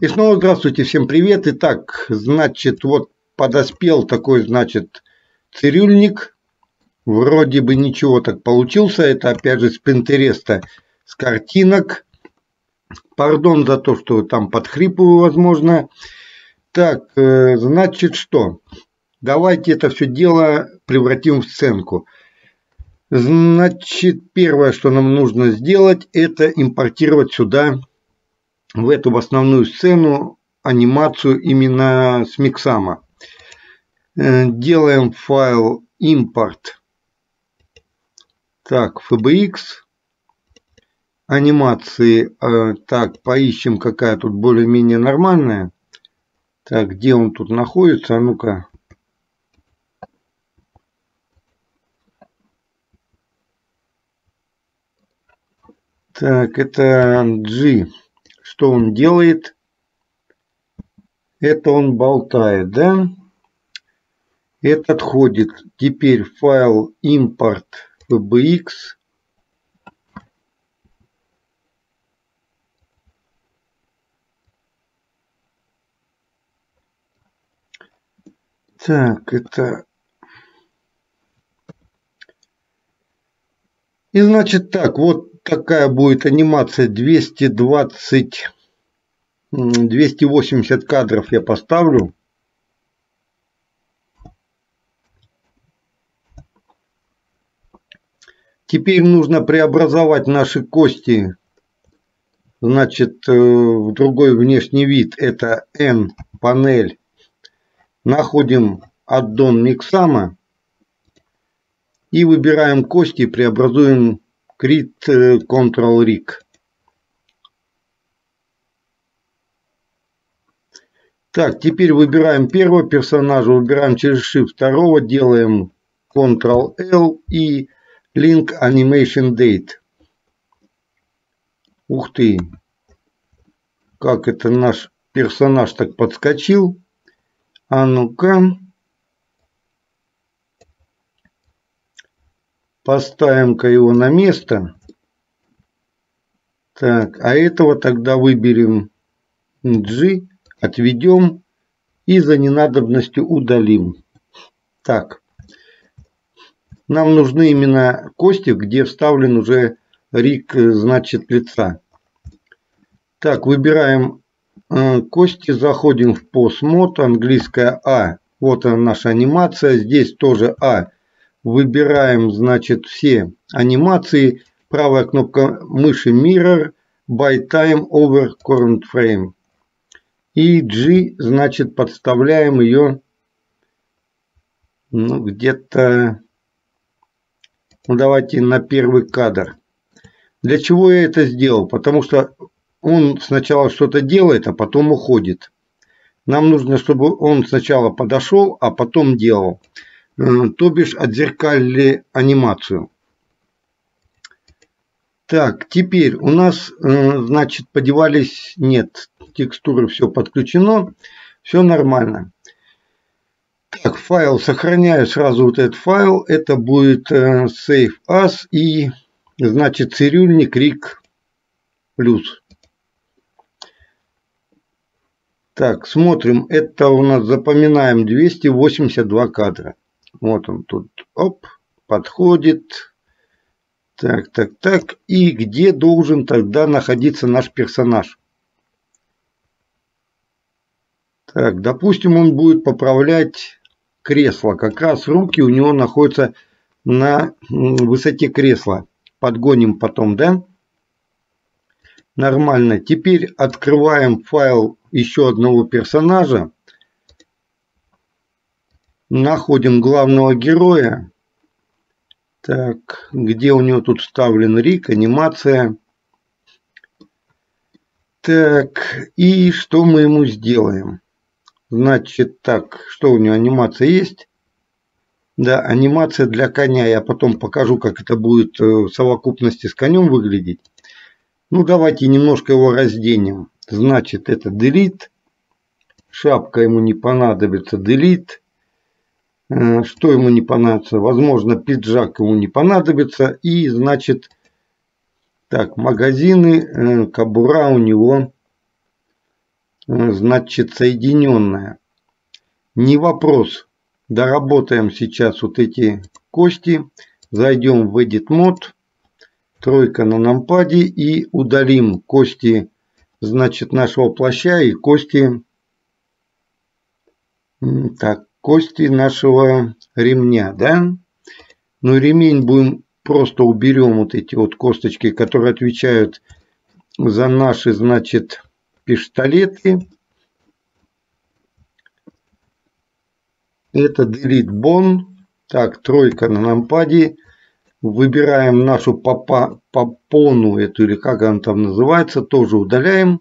И снова здравствуйте, всем привет. Итак, значит, вот подоспел такой, значит, цирюльник. Вроде бы ничего так получился. Это опять же с Пинтереста, с картинок. Пардон за то, что там подхрипываю, возможно. Так, э, значит что? Давайте это все дело превратим в сценку. Значит, первое, что нам нужно сделать, это импортировать сюда, в эту в основную сцену, анимацию именно с миксама. Э, делаем файл импорт. Так, FBX. Анимации. Э, так, поищем, какая тут более-менее нормальная. Так, где он тут находится? А ну-ка. Так, это G. Что он делает? Это он болтает, да? Этот ходит. Теперь файл import fbx. Так, это... И значит так, вот такая будет анимация? 220 280 кадров я поставлю. Теперь нужно преобразовать наши кости. Значит э, в другой внешний вид. Это n панель. Находим аддон миксама и выбираем кости преобразуем Crit Ctrl Rig. Так, теперь выбираем первого персонажа, выбираем через Shift второго, делаем Ctrl-L и Link Animation Date. Ух ты! Как это наш персонаж так подскочил. А ну-ка. Поставим-ка его на место. Так, а этого тогда выберем G, отведем и за ненадобностью удалим. Так, нам нужны именно кости, где вставлен уже рик, значит, лица. Так, выбираем э, кости, заходим в PostMod, английская А. Вот наша анимация, здесь тоже А выбираем, значит, все анимации. Правая кнопка мыши Mirror by Time over Current Frame. И G, значит, подставляем ее ну, где-то, ну, давайте на первый кадр. Для чего я это сделал? Потому что он сначала что-то делает, а потом уходит. Нам нужно, чтобы он сначала подошел, а потом делал. Э, то бишь отзеркалили анимацию. Так, теперь у нас, э, значит, подевались, нет, текстуры все подключено, все нормально. Так, файл сохраняю сразу вот этот файл, это будет э, save as и, значит, цирюльник рик плюс. Так, смотрим, это у нас запоминаем 282 кадра. Вот он тут, оп, подходит. Так, так, так. И где должен тогда находиться наш персонаж? Так, допустим, он будет поправлять кресло. Как раз руки у него находятся на высоте кресла. Подгоним потом, да? Нормально. Теперь открываем файл еще одного персонажа находим главного героя. Так, где у него тут вставлен рик, анимация. Так, и что мы ему сделаем? Значит, так, что у него анимация есть? Да, анимация для коня. Я потом покажу, как это будет в совокупности с конем выглядеть. Ну, давайте немножко его разденем. Значит, это delete. Шапка ему не понадобится. Delete. Э, что ему не понадобится? Возможно, пиджак ему не понадобится. И, значит, так, магазины, э, кабура у него значит, соединенная. Не вопрос. Доработаем сейчас вот эти кости. Зайдем в Edit Mode. Тройка на нампаде и удалим кости значит, нашего плаща и кости так, кости нашего ремня, да? Ну, ремень будем просто уберем вот эти вот косточки, которые отвечают за наши, значит, пистолеты. Это Delete Bone. Так, тройка на нампаде. Выбираем нашу попону, эту или как она там называется, тоже удаляем.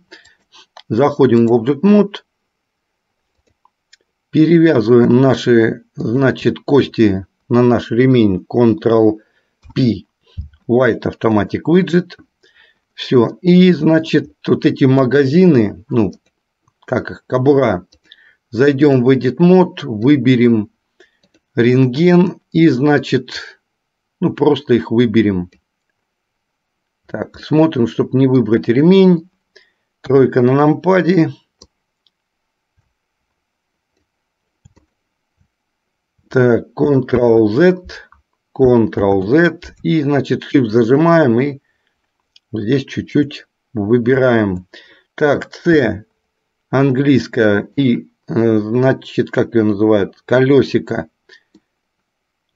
Заходим в Object Mode. Перевязываем наши, значит, кости на наш ремень Ctrl-P White Automatic Widget. Все. И, значит, вот эти магазины, ну, как их, кабура. Зайдем в Edit Mode, выберем рентген и, значит, ну, просто их выберем. Так, смотрим, чтобы не выбрать ремень. Тройка на нампаде. Так, Ctrl-Z, Ctrl-Z. И, значит, Shift зажимаем и Здесь чуть-чуть выбираем. Так, C английская и, э, значит, как ее называют, колесико.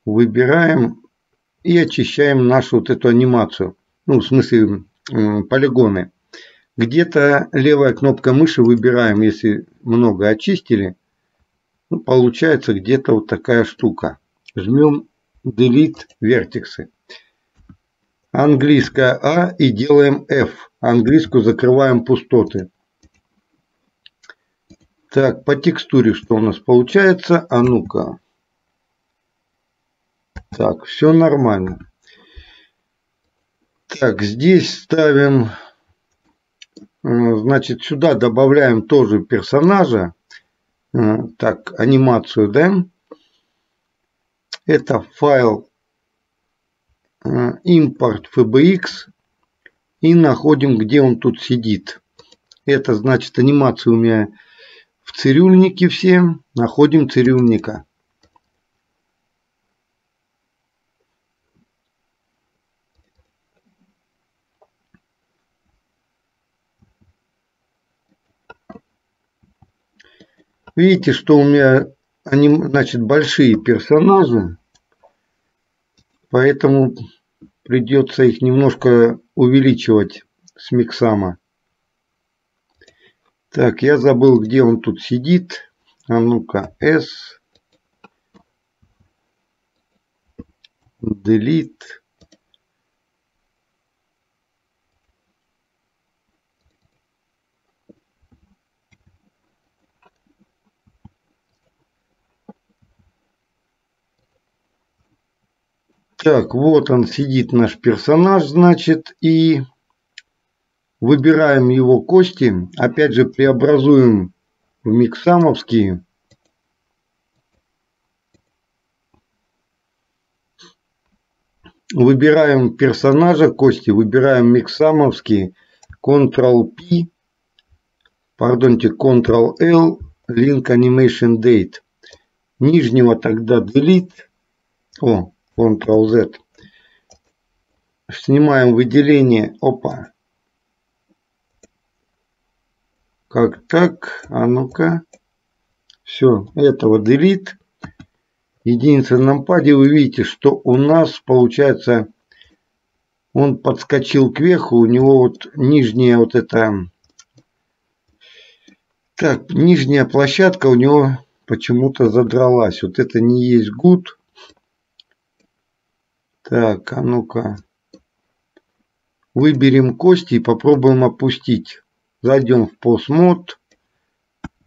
Выбираем и очищаем нашу вот эту анимацию. Ну, в смысле, полигоны. Где-то левая кнопка мыши выбираем, если много очистили. Ну, получается где-то вот такая штука. Жмем Delete вертексы английская А и делаем F. Английскую закрываем пустоты. Так, по текстуре что у нас получается? А ну-ка. Так, все нормально. Так, здесь ставим, э, значит, сюда добавляем тоже персонажа. Э, так, анимацию, да? Это файл Э, импорт FBX и находим, где он тут сидит. Это значит анимация у меня в цирюльнике все. Находим цирюльника. Видите, что у меня они, значит, большие персонажи. Поэтому придется их немножко увеличивать с миксама. Так, я забыл, где он тут сидит. А ну-ка, S. Delete. Так, вот он сидит наш персонаж, значит, и выбираем его кости. Опять же, преобразуем в миксамовские. Выбираем персонажа кости, выбираем миксамовские. Ctrl-P, пардонте, Ctrl-L, Link Animation Date. Нижнего тогда Delete. О, Ctrl-Z. Снимаем выделение. Опа. Как так? А ну-ка. Все, этого delete. Единица на нампаде. Вы видите, что у нас получается он подскочил кверху. У него вот нижняя вот эта... Так, нижняя площадка у него почему-то задралась. Вот это не есть good. Так, а ну-ка. Выберем кости и попробуем опустить. Зайдем в постмод.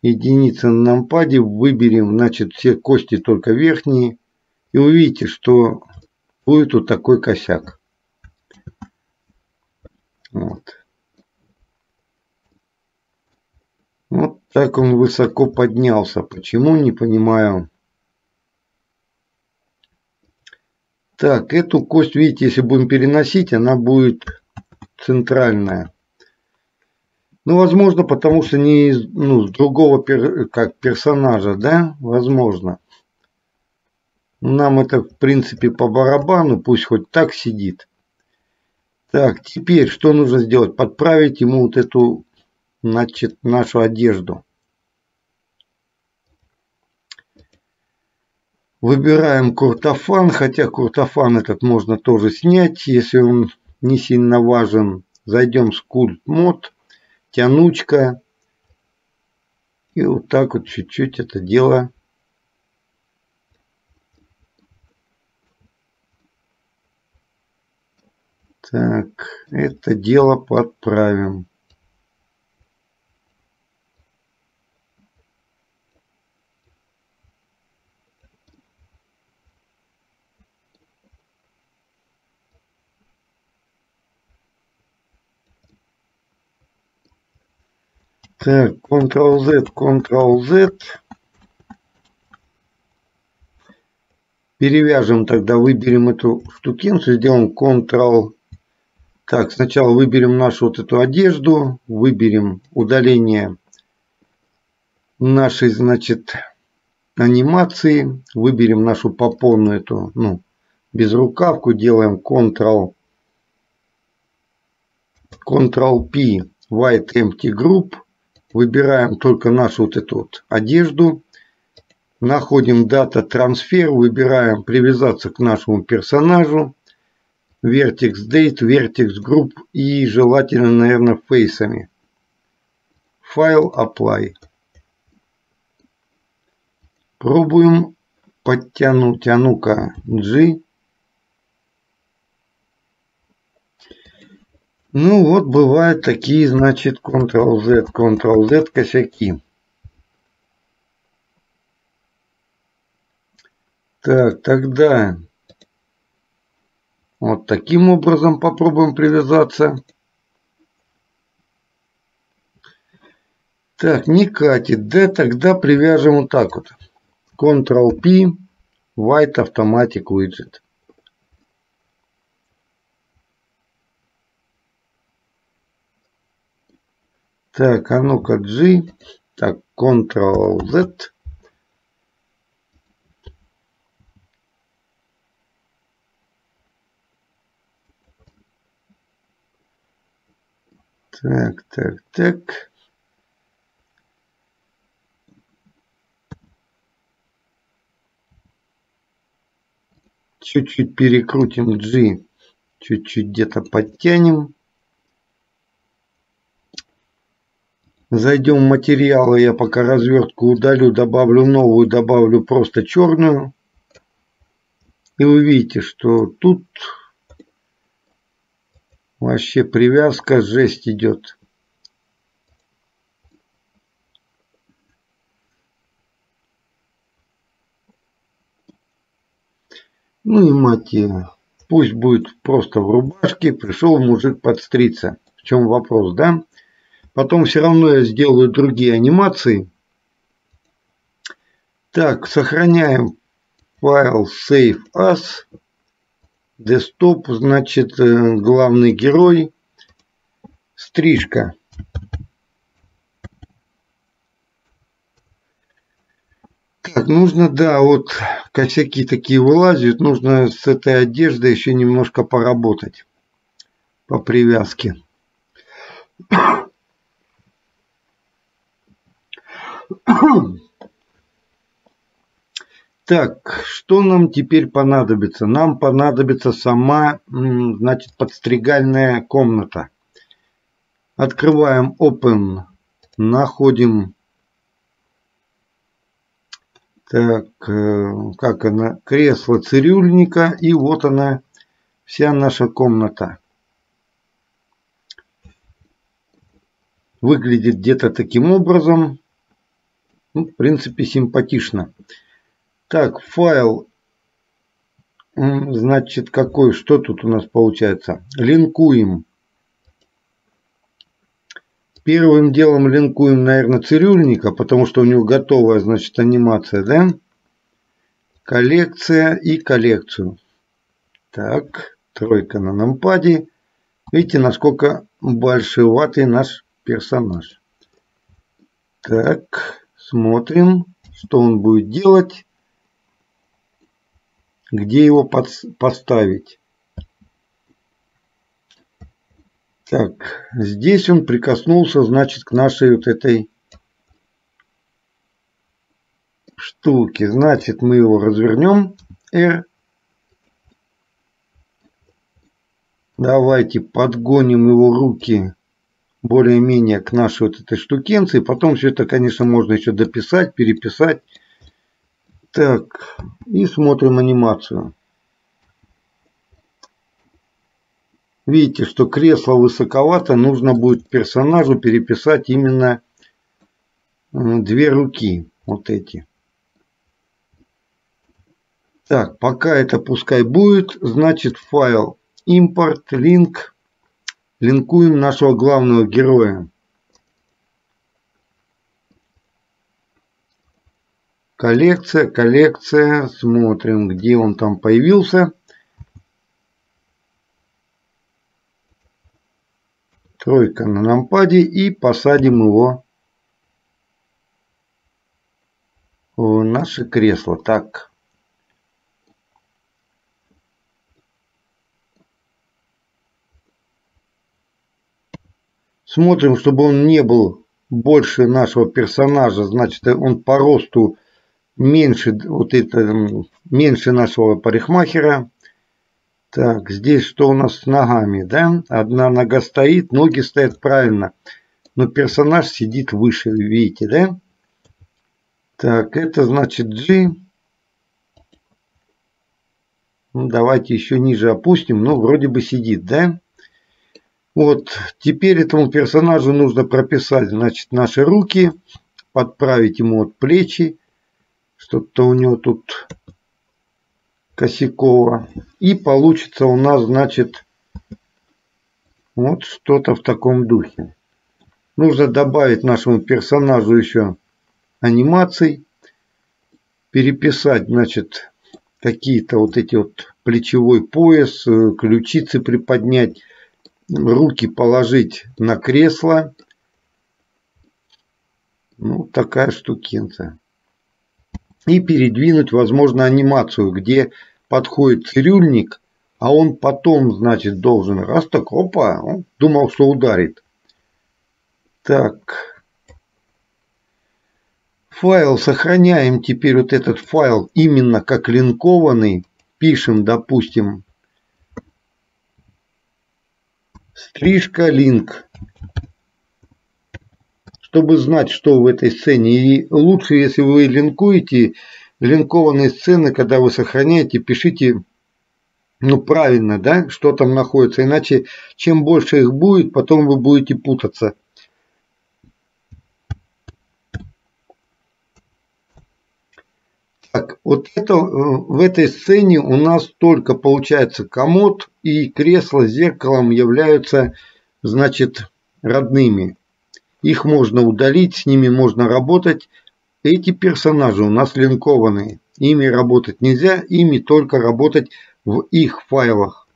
Единица на нампаде. Выберем, значит, все кости только верхние. И увидите, что будет вот такой косяк. Вот. Вот так он высоко поднялся. Почему, не понимаю. Так, эту кость, видите, если будем переносить, она будет центральная. Ну, возможно, потому что не из ну, другого пер, как персонажа, да? Возможно. Нам это, в принципе, по барабану, пусть хоть так сидит. Так, теперь что нужно сделать? Подправить ему вот эту, значит, нашу одежду. Выбираем куртофан, хотя куртофан этот можно тоже снять, если он не сильно важен. Зайдем в культ мод, тянучка. И вот так вот чуть-чуть это дело Так, это дело подправим. Так, Ctrl-Z, Ctrl-Z. Перевяжем тогда, выберем эту штукинцу, сделаем Ctrl. Так, сначала выберем нашу вот эту одежду, выберем удаление нашей, значит, анимации, выберем нашу попону эту, ну, безрукавку, делаем Ctrl, Ctrl-P, White Empty Group, Выбираем только нашу вот эту вот одежду. Находим дата трансфер. Выбираем привязаться к нашему персонажу. Vertex Date, Vertex Group и желательно, наверное, фейсами. Файл Apply. Пробуем подтянуть. А ну-ка, G. Ну вот бывают такие, значит, Ctrl-Z, Ctrl-Z косяки. Так, тогда вот таким образом попробуем привязаться. Так, не катит. Да, тогда привяжем вот так вот. Ctrl-P, White Automatic Widget. Так, а ну-ка G. Так, Ctrl-Z. Так, так, так. Чуть-чуть перекрутим G. Чуть-чуть где-то подтянем. Зайдем в материалы, я пока развертку удалю, добавлю новую, добавлю просто черную. И вы видите, что тут вообще привязка, жесть идет. Ну и мать. Пусть будет просто в рубашке, пришел мужик подстриться. В чем вопрос, да? Потом все равно я сделаю другие анимации. Так, сохраняем файл Save As. Desktop, значит, э, главный герой. Стрижка. Так, нужно, да, вот косяки такие вылазят. Нужно с этой одеждой еще немножко поработать по привязке. Так, что нам теперь понадобится? Нам понадобится сама, значит, подстригальная комната. Открываем Open, находим, так, э, как она, кресло цирюльника, и вот она, вся наша комната. Выглядит где-то таким образом. Ну, в принципе, симпатично. Так, файл. Значит, какой? Что тут у нас получается? Линкуем. Первым делом линкуем, наверное, цирюльника, потому что у него готовая, значит, анимация, да? Коллекция и коллекцию. Так, тройка на нампаде. Видите, насколько большеватый наш персонаж. Так, смотрим, что он будет делать, где его поставить. Так, здесь он прикоснулся, значит, к нашей вот этой штуке. Значит, мы его развернем. R. Давайте подгоним его руки более-менее к нашей вот этой штукенции. Потом все это, конечно, можно еще дописать, переписать. Так, и смотрим анимацию. Видите, что кресло высоковато, нужно будет персонажу переписать именно две руки, вот эти. Так, пока это пускай будет, значит файл импорт, link линкуем нашего главного героя. Коллекция, коллекция. Смотрим, где он там появился. Тройка на нампаде и посадим его в наше кресло. Так. Смотрим, чтобы он не был больше нашего персонажа, значит, он по росту меньше, вот это, меньше нашего парикмахера. Так, здесь что у нас с ногами, да? Одна нога стоит, ноги стоят правильно. Но персонаж сидит выше, видите, да? Так, это значит G. Ну, давайте еще ниже опустим. Ну, вроде бы сидит, да? Вот, теперь этому персонажу нужно прописать, значит, наши руки, подправить ему вот плечи, что-то у него тут косяково. И получится у нас, значит, вот что-то в таком духе. Нужно добавить нашему персонажу еще анимаций, переписать, значит, какие-то вот эти вот плечевой пояс, э, ключицы приподнять, руки положить на кресло. Ну, такая штукенция. И передвинуть, возможно, анимацию, где подходит цирюльник, а он потом, значит, должен раз так, опа, он думал, что ударит. Так. Файл сохраняем теперь вот этот файл именно как линкованный. Пишем, допустим, Стрижка линк. Чтобы знать, что в этой сцене. И лучше, если вы линкуете линкованные сцены, когда вы сохраняете, пишите ну правильно, да, что там находится. Иначе, чем больше их будет, потом вы будете путаться. Так, вот это, в этой сцене у нас только получается комод и кресло с зеркалом являются, значит, родными. Их можно удалить, с ними можно работать. Эти персонажи у нас линкованные. Ими работать нельзя, ими только работать в их файлах.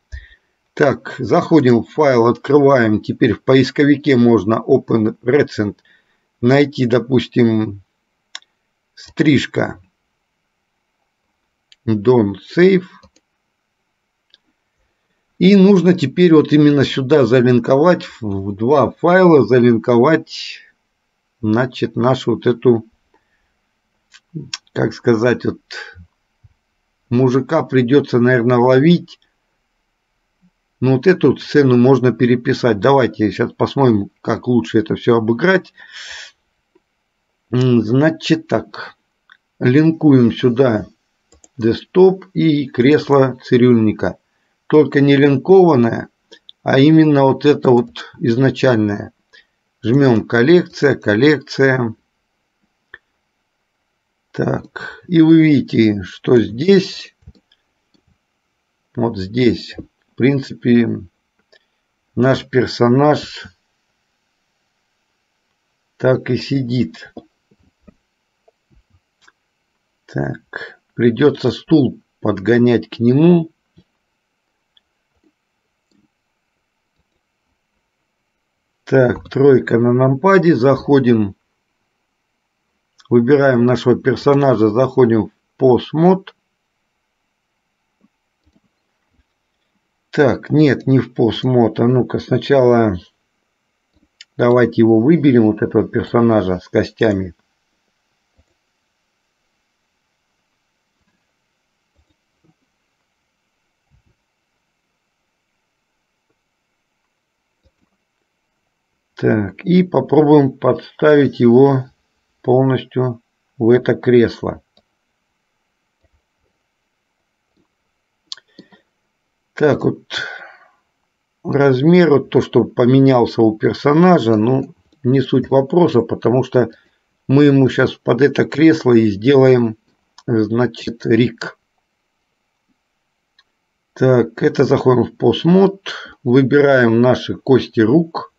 Так, заходим в файл, открываем. Теперь в поисковике можно Open Recent найти, допустим, стрижка. Don't save. И нужно теперь вот именно сюда залинковать, в два файла залинковать, значит, нашу вот эту, как сказать, вот мужика придется, наверное, ловить. Но вот эту сцену можно переписать. Давайте сейчас посмотрим, как лучше это все обыграть. Значит так, линкуем сюда десктоп и кресло цирюльника. Только не линкованное, а именно вот это вот изначальное. Жмем коллекция, коллекция. Так, и вы видите, что здесь, вот здесь, в принципе, наш персонаж так и сидит. Так. Придется стул подгонять к нему. Так, тройка на нампаде. Заходим. Выбираем нашего персонажа. Заходим в постмод. Так, нет, не в постмод. А ну-ка, сначала давайте его выберем, вот этого персонажа с костями. Так, и попробуем подставить его полностью в это кресло. Так вот, размер, вот то, что поменялся у персонажа, ну, не суть вопроса, потому что мы ему сейчас под это кресло и сделаем, значит, рик. Так, это заходим в постмод, выбираем наши кости рук.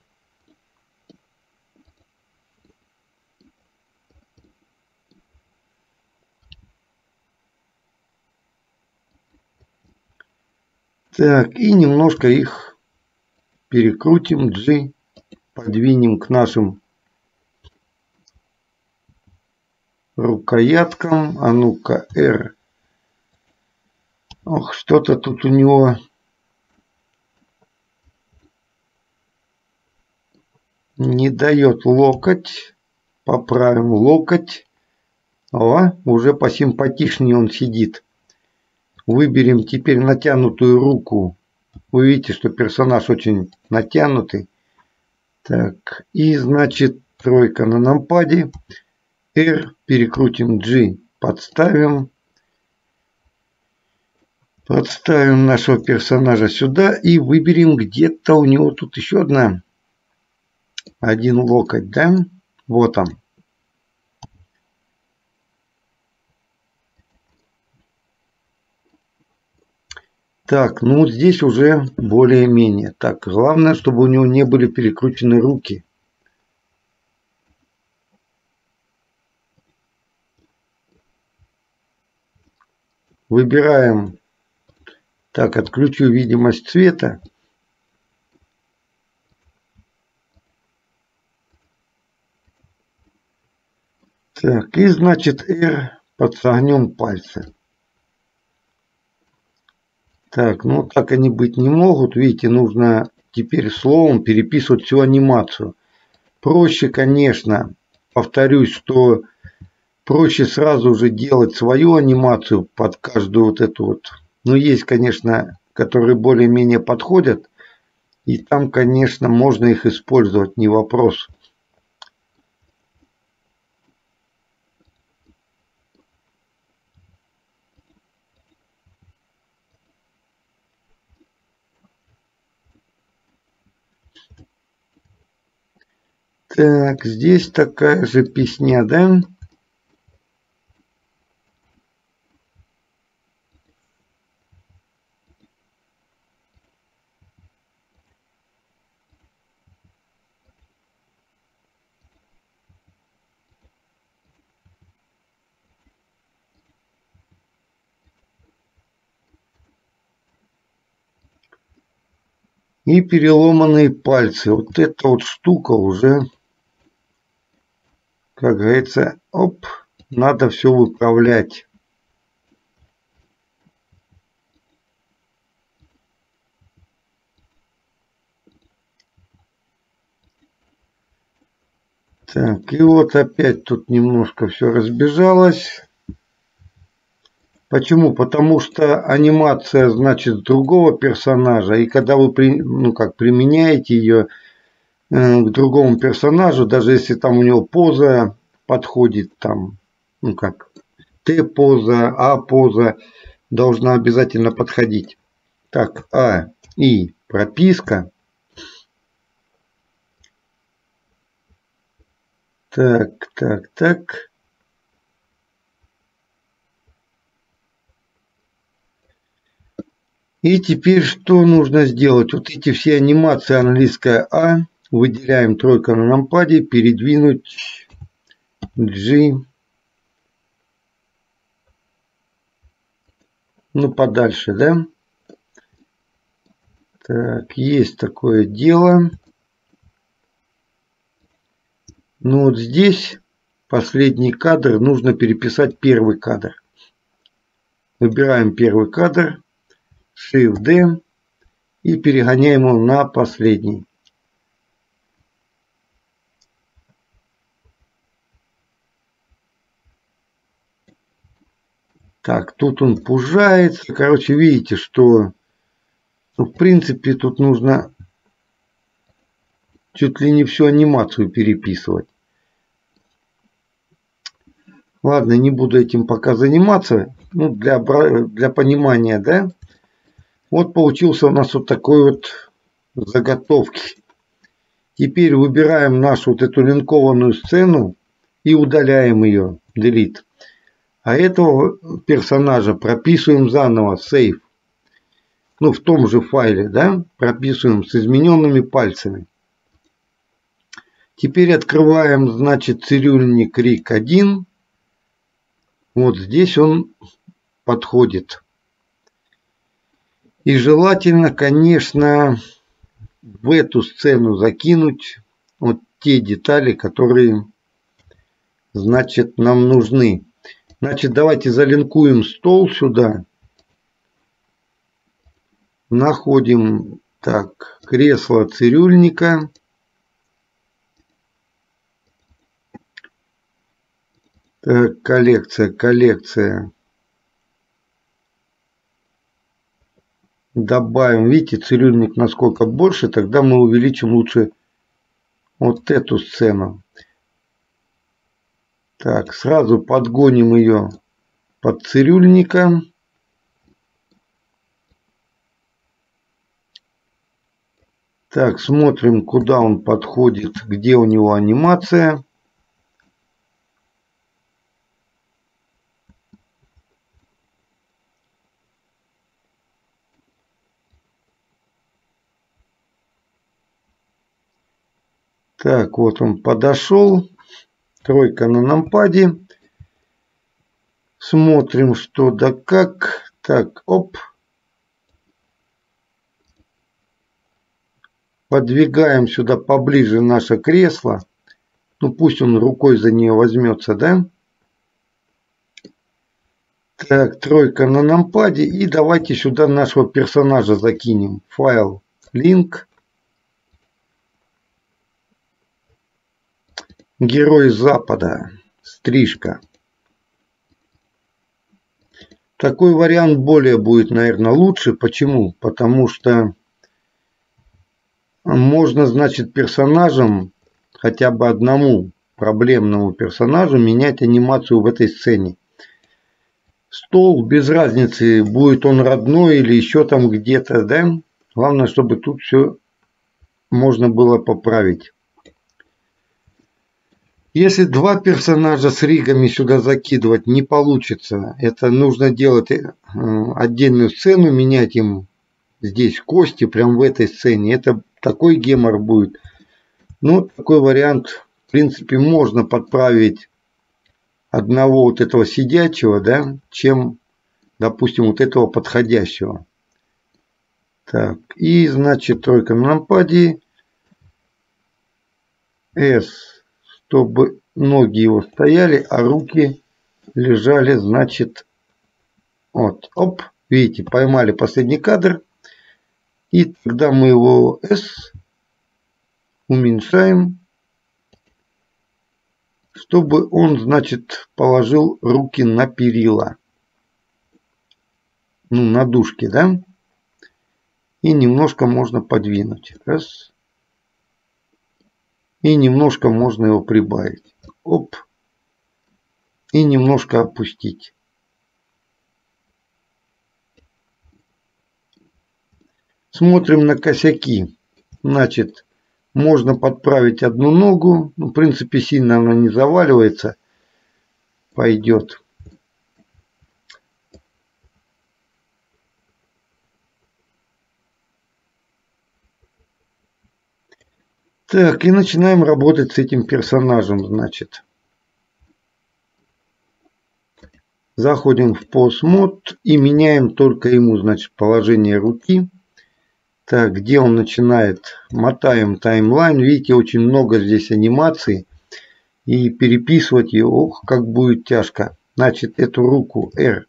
Так, и немножко их перекрутим, G, подвинем к нашим рукояткам. А ну-ка, R. Ох, что-то тут у него не дает локоть. Поправим локоть. О, уже посимпатичнее он сидит. Выберем теперь натянутую руку. Вы видите, что персонаж очень натянутый. Так, и значит тройка на нампаде. R, перекрутим G, подставим. Подставим нашего персонажа сюда и выберем где-то у него тут еще одна. Один локоть, да? Вот он. Так, ну вот здесь уже более-менее. Так, главное, чтобы у него не были перекручены руки. Выбираем, так, отключу видимость цвета. Так, и значит R подсогнем пальцы. Так, ну так они быть не могут. Видите, нужно теперь словом переписывать всю анимацию. Проще, конечно, повторюсь, что проще сразу же делать свою анимацию под каждую вот эту вот. Но есть, конечно, которые более-менее подходят. И там, конечно, можно их использовать, не вопрос. Так, здесь такая же песня, да? и переломанные пальцы. Вот эта вот штука уже как говорится, оп, надо все выправлять. Так, и вот опять тут немножко все разбежалось. Почему? Потому что анимация, значит, другого персонажа, и когда вы, ну, как, применяете ее, к другому персонажу, даже если там у него поза подходит, там, ну как, Т-поза, А-поза, должна обязательно подходить. Так, А, И, прописка. Так, так, так. И теперь что нужно сделать? Вот эти все анимации английская А Выделяем тройка на нампаде, передвинуть G. Ну, подальше, да? Так, есть такое дело. Но вот здесь последний кадр нужно переписать первый кадр. Выбираем первый кадр, Shift-D и перегоняем его на последний. Так, тут он пужается. Короче, видите, что ну, в принципе тут нужно чуть ли не всю анимацию переписывать. Ладно, не буду этим пока заниматься. Ну, для, для понимания, да. Вот получился у нас вот такой вот заготовки. Теперь выбираем нашу вот эту линкованную сцену и удаляем ее. Delete. А этого персонажа прописываем заново, сейв. Ну, в том же файле, да, прописываем с измененными пальцами. Теперь открываем, значит, цирюльник RIC 1. Вот здесь он подходит. И желательно, конечно, в эту сцену закинуть вот те детали, которые, значит, нам нужны. Значит, давайте залинкуем стол сюда. Находим так, кресло цирюльника. Так, коллекция, коллекция. Добавим, видите, цирюльник насколько больше, тогда мы увеличим лучше вот эту сцену. Так, сразу подгоним ее под цирюльника. Так, смотрим, куда он подходит, где у него анимация. Так, вот он подошел. Тройка на нампаде. Смотрим, что да как. Так, оп. Подвигаем сюда поближе наше кресло. Ну, пусть он рукой за нее возьмется, да? Так, тройка на нампаде. И давайте сюда нашего персонажа закинем. Файл, link. Герой Запада. Стрижка. Такой вариант более будет, наверное, лучше. Почему? Потому что можно, значит, персонажам, хотя бы одному проблемному персонажу, менять анимацию в этой сцене. Стол, без разницы, будет он родной или еще там где-то, да? Главное, чтобы тут все можно было поправить. Если два персонажа с ригами сюда закидывать не получится, это нужно делать э, отдельную сцену, менять им здесь кости, прям в этой сцене. Это такой гемор будет. Ну, такой вариант, в принципе, можно подправить одного вот этого сидячего, да, чем, допустим, вот этого подходящего. Так, и, значит, только на нампаде S чтобы ноги его стояли, а руки лежали, значит, вот, оп, видите, поймали последний кадр. И тогда мы его S уменьшаем, чтобы он, значит, положил руки на перила. Ну, на дужки, да? И немножко можно подвинуть. Раз. И немножко можно его прибавить. Оп. И немножко опустить. Смотрим на косяки. Значит, можно подправить одну ногу. Ну, в принципе, сильно она не заваливается. Пойдет. Так, и начинаем работать с этим персонажем, значит. Заходим в PostMod и меняем только ему, значит, положение руки. Так, где он начинает? Мотаем таймлайн. Видите, очень много здесь анимаций. И переписывать ее, ох, как будет тяжко. Значит, эту руку R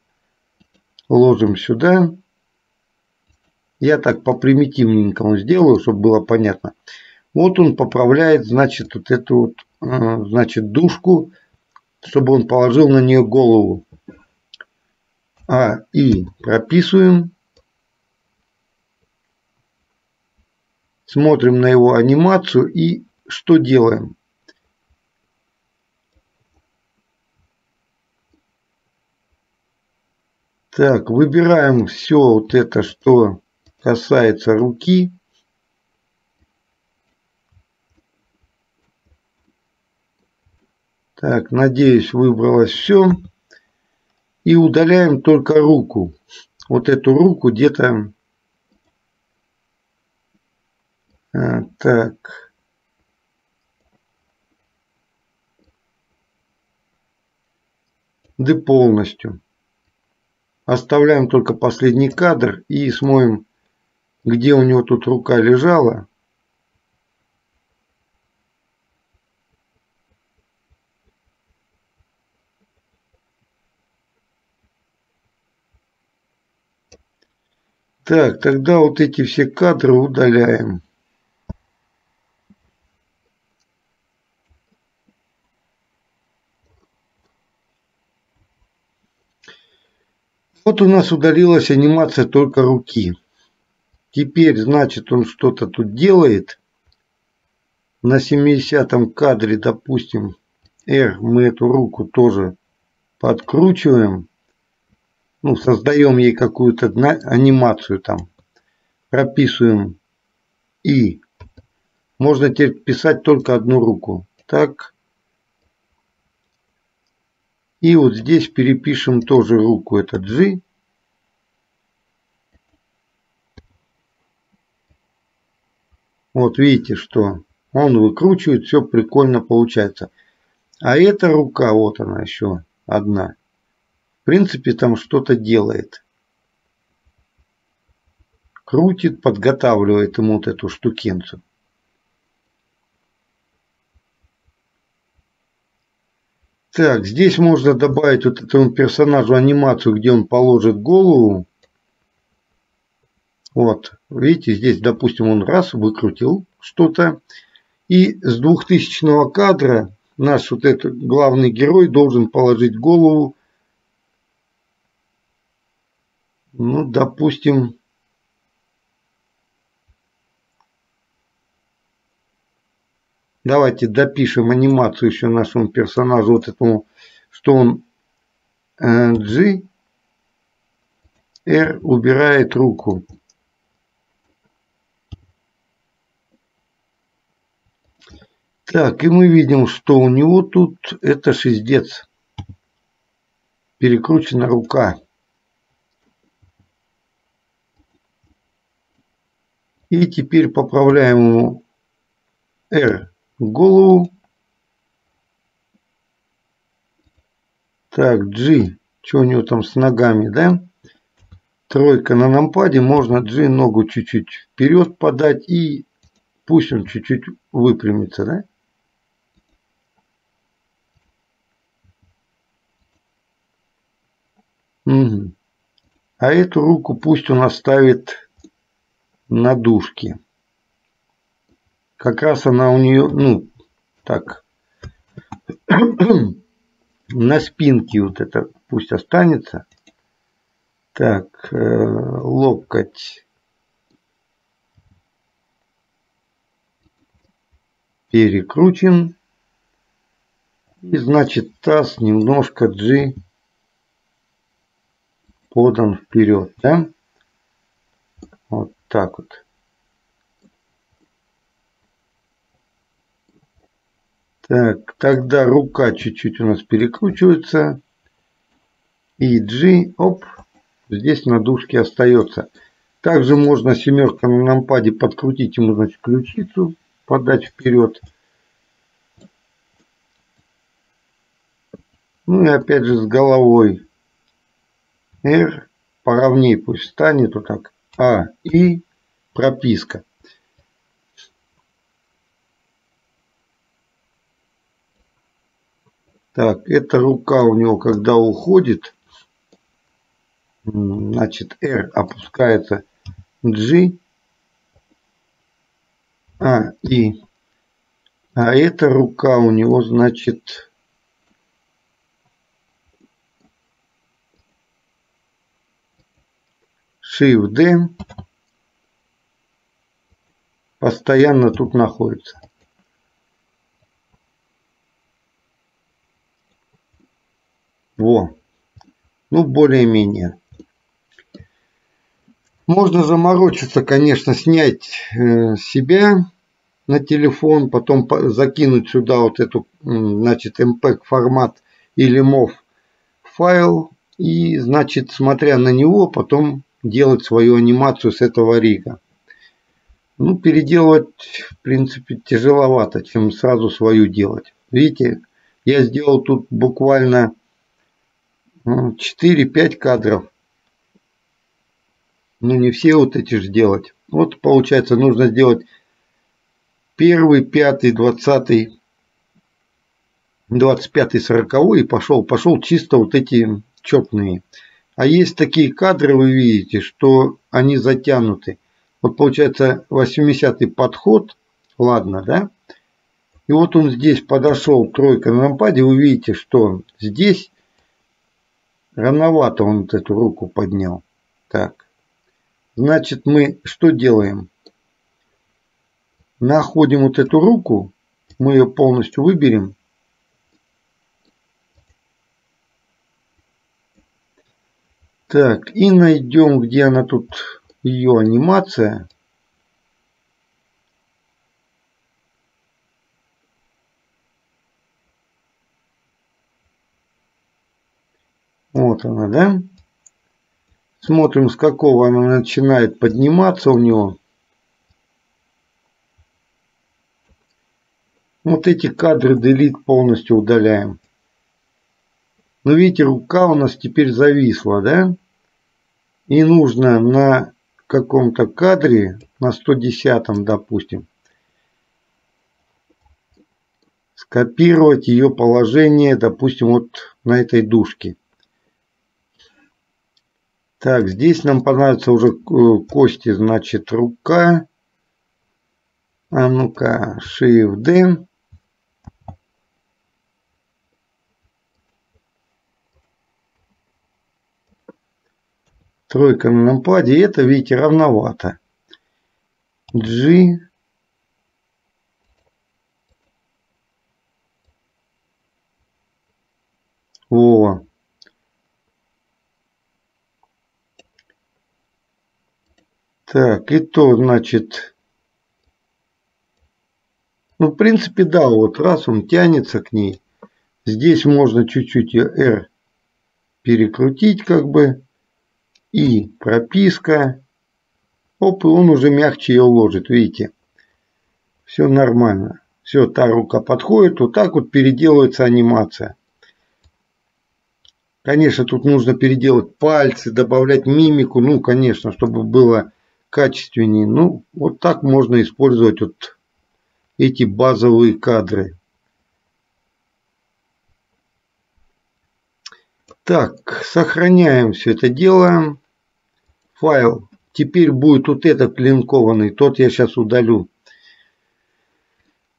ложим сюда. Я так по примитивненькому сделаю, чтобы было понятно. Вот он поправляет, значит, вот эту вот, э, значит, душку, чтобы он положил на нее голову. А, и прописываем. Смотрим на его анимацию и что делаем? Так, выбираем все вот это, что касается руки. Так, надеюсь, выбралось все. И удаляем только руку. Вот эту руку где-то... А, так. Да полностью. Оставляем только последний кадр и смоем, где у него тут рука лежала. Так, тогда вот эти все кадры удаляем. Вот у нас удалилась анимация только руки. Теперь, значит, он что-то тут делает. На 70 кадре, допустим, R, мы эту руку тоже подкручиваем ну, создаем ей какую-то анимацию там, прописываем и можно теперь писать только одну руку. Так. И вот здесь перепишем тоже руку, это G. Вот видите, что он выкручивает, все прикольно получается. А эта рука, вот она еще одна принципе там что-то делает. Крутит, подготавливает ему вот эту штукенцию. Так, здесь можно добавить вот этому персонажу анимацию, где он положит голову. Вот, видите, здесь, допустим, он раз выкрутил что-то. И с 2000 кадра наш вот этот главный герой должен положить голову ну, допустим, давайте допишем анимацию еще нашему персонажу, вот этому, что он э, G, R убирает руку. Так, и мы видим, что у него тут это шиздец. Перекручена рука. И теперь поправляем ему R голову. Так, G. Что у него там с ногами, да? Тройка на нампаде. Можно G ногу чуть-чуть вперед подать. И пусть он чуть-чуть выпрямится, да? Угу. А эту руку пусть он оставит на дужке. Как раз она у нее, ну, так, на спинке вот это пусть останется. Так, э, локоть. Перекрутим. И значит таз немножко G подан вперед, да? Вот так вот. Так, тогда рука чуть-чуть у нас перекручивается. И G, оп, здесь на дужке остается. Также можно семерка на нампаде подкрутить ему, значит, ключицу, подать вперед. Ну и опять же с головой R поровнее пусть станет вот так. А. И прописка. Так, эта рука у него, когда уходит, значит, R опускается G, а, и, а эта рука у него, значит, Shift D постоянно тут находится. Во. Ну, более-менее. Можно заморочиться, конечно, снять э, себя на телефон, потом закинуть сюда вот эту, значит, MPEG формат или MOV файл и, значит, смотря на него, потом делать свою анимацию с этого рига. Ну, переделывать, в принципе, тяжеловато, чем сразу свою делать. Видите, я сделал тут буквально 4-5 кадров. Ну, не все вот эти же делать. Вот, получается, нужно сделать первый, пятый, двадцатый, двадцать пятый, сороковой и пошел. Пошел чисто вот эти четные. А есть такие кадры, вы видите, что они затянуты. Вот получается 80-й подход. Ладно, да? И вот он здесь подошел, тройка на нампаде. Вы видите, что здесь рановато он вот эту руку поднял. Так. Значит, мы что делаем? Находим вот эту руку. Мы ее полностью выберем. Так, и найдем, где она тут, ее анимация. Вот она, да? Смотрим, с какого она начинает подниматься у него. Вот эти кадры Delete полностью удаляем. Но видите, рука у нас теперь зависла, да? И нужно на каком-то кадре, на 110, допустим, скопировать ее положение, допустим, вот на этой дужке. Так, здесь нам понадобится уже э, кости, значит, рука. А ну-ка, Shift Тройка на нампаде. Это, видите, равновато. G. Во. Так, и то, значит, ну, в принципе, да, вот раз он тянется к ней. Здесь можно чуть-чуть R перекрутить, как бы. И прописка. Оп, и он уже мягче ее ложит, видите. Все нормально. Все, та рука подходит. Вот так вот переделывается анимация. Конечно, тут нужно переделать пальцы, добавлять мимику. Ну, конечно, чтобы было качественнее. Ну, вот так можно использовать вот эти базовые кадры. Так, сохраняем все это дело. Файл. Теперь будет вот этот линкованный, тот я сейчас удалю.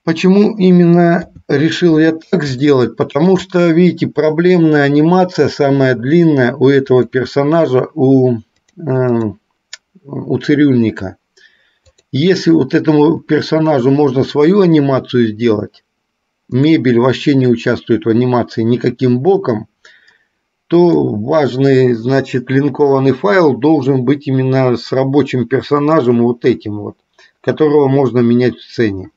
Почему именно решил я так сделать? Потому что, видите, проблемная анимация, самая длинная у этого персонажа, у э, у цирюльника. Если вот этому персонажу можно свою анимацию сделать, мебель вообще не участвует в анимации никаким боком, то важный, значит, линкованный файл должен быть именно с рабочим персонажем вот этим вот, которого можно менять в сцене.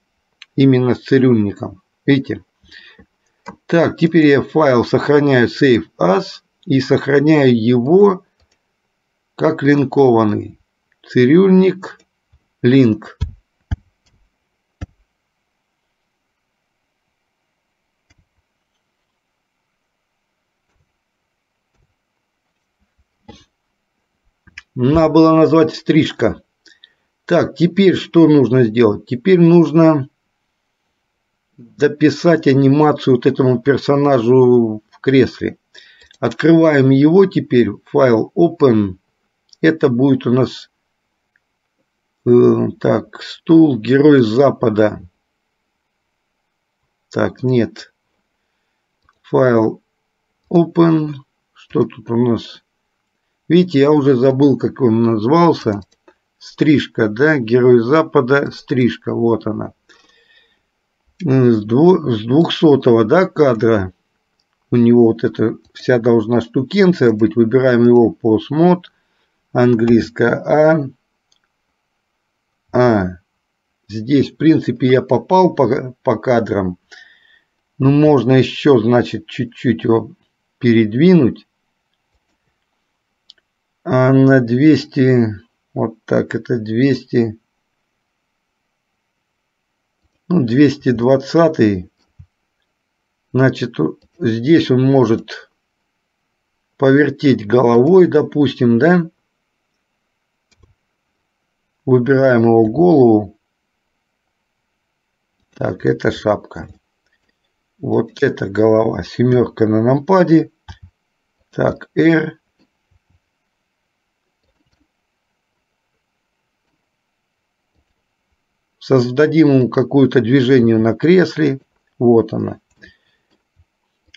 Именно с цирюльником. Видите? Так, теперь я файл сохраняю save as и сохраняю его как линкованный. Цирюльник, линк. Надо было назвать стрижка. Так, теперь что нужно сделать? Теперь нужно дописать анимацию вот этому персонажу в кресле. Открываем его теперь, файл Open. Это будет у нас э, так, стул Герой Запада. Так, нет. Файл Open. Что тут у нас? Видите, я уже забыл, как он назывался. Стрижка, да? Герой Запада, стрижка. Вот она. С 200 да, кадра у него вот эта вся должна штукенция быть. Выбираем его по смот. Английская А. А. Здесь, в принципе, я попал по, по кадрам. Ну, можно еще, значит, чуть-чуть его передвинуть. А на 200, вот так, это 200, ну, 220 Значит, здесь он может повертеть головой, допустим, да? Выбираем его голову. Так, это шапка. Вот это голова. Семерка на нампаде. Так, R. Создадим ему какое-то движение на кресле. Вот она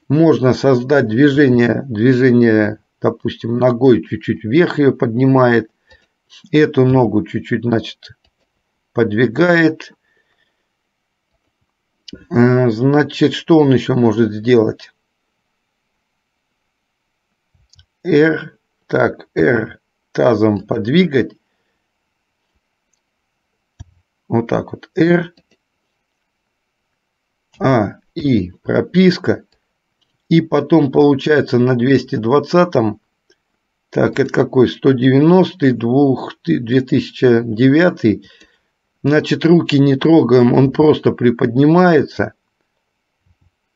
можно создать движение, движение, допустим, ногой чуть-чуть вверх ее поднимает, эту ногу чуть-чуть, значит, подвигает. Э, значит, что он еще может сделать? R, так, R тазом подвигать. Вот так вот. R, А, И, прописка. И потом получается на 220 так, это какой? 190 2009 Значит, руки не трогаем, он просто приподнимается.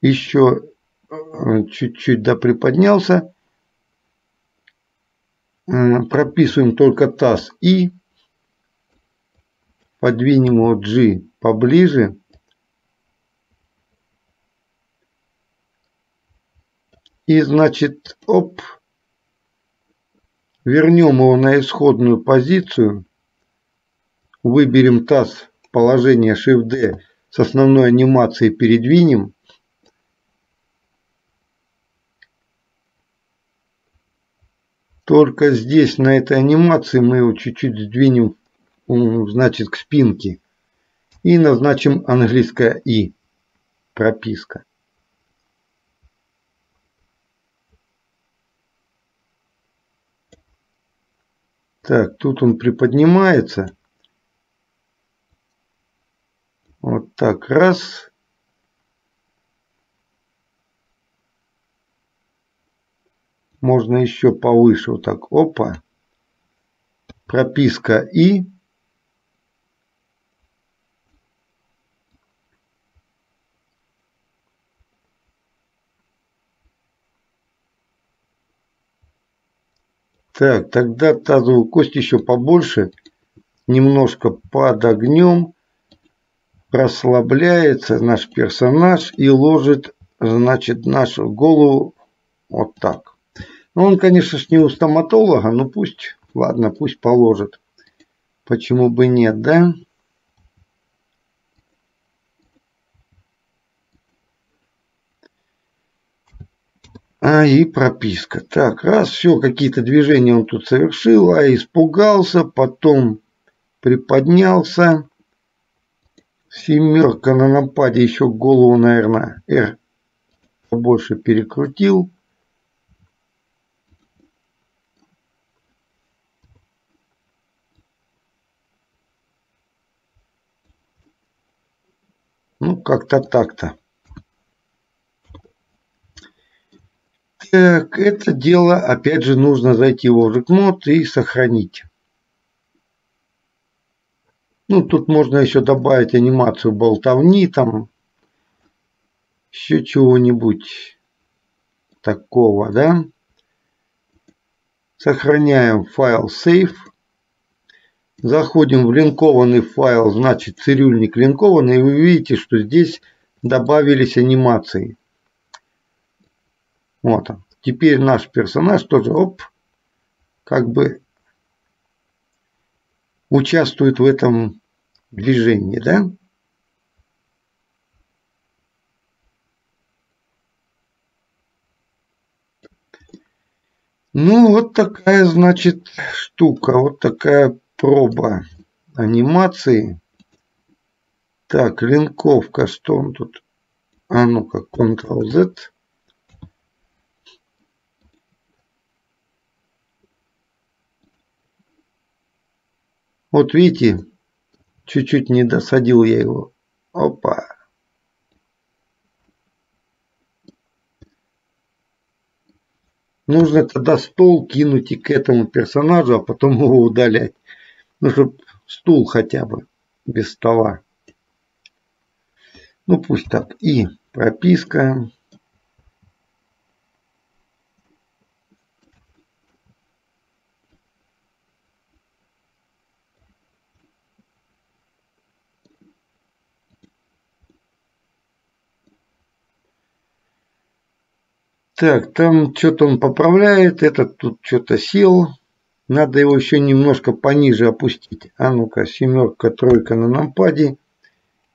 Еще э, чуть-чуть да приподнялся. Э, прописываем только таз и подвинем его G поближе. И значит, оп, вернем его на исходную позицию. Выберем таз положение Shift-D с основной анимацией передвинем. Только здесь, на этой анимации, мы его чуть-чуть сдвинем, значит, к спинке. И назначим английское «и». Прописка. Так, тут он приподнимается. Вот так, раз. Можно еще повыше, вот так, опа. Прописка И. Так, тогда тазовую кость еще побольше. Немножко подогнем. Расслабляется наш персонаж и ложит, значит, нашу голову вот так. Ну, он, конечно ж, не у стоматолога, но пусть, ладно, пусть положит. Почему бы нет, да? А, и прописка. Так, раз, все, какие-то движения он тут совершил, а испугался, потом приподнялся. Семерка на нападе, еще голову, наверное, R больше перекрутил. Ну, как-то так-то. Это дело, опять же, нужно зайти в Mode и сохранить. Ну, тут можно еще добавить анимацию болтовни, там, еще чего-нибудь такого, да. Сохраняем файл save. Заходим в линкованный файл, значит, цирюльник линкованный, и вы видите, что здесь добавились анимации. Вот он. Теперь наш персонаж тоже, оп, как бы участвует в этом движении, да? Ну, вот такая, значит, штука, вот такая проба анимации. Так, линковка, что он тут? А ну-ка, Ctrl-Z. Вот видите, чуть-чуть не досадил я его. Опа. Нужно тогда стол кинуть и к этому персонажу, а потом его удалять. Ну, чтобы стул хотя бы без стола. Ну, пусть так. И прописка. Так, там что-то он поправляет, этот тут что-то сел. Надо его еще немножко пониже опустить. А ну-ка, семерка, тройка на нампаде.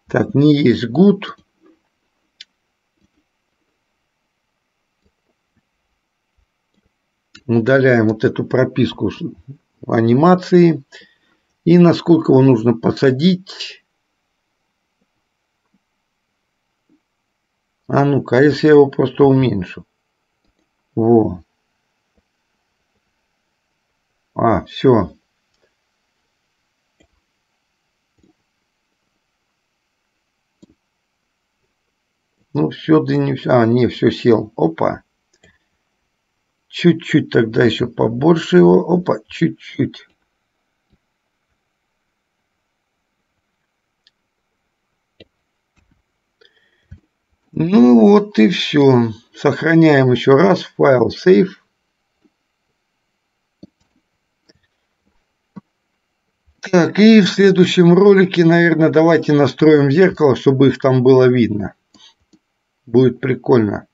Так, не есть good. Удаляем вот эту прописку анимации. И насколько его нужно посадить. А ну-ка, а если я его просто уменьшу? Во. А, все. Ну, все, да не все. А, не, все сел. Опа. Чуть-чуть тогда еще побольше его. Опа, чуть-чуть. Ну вот и все. Сохраняем еще раз файл save. Так, и в следующем ролике, наверное, давайте настроим зеркало, чтобы их там было видно. Будет прикольно.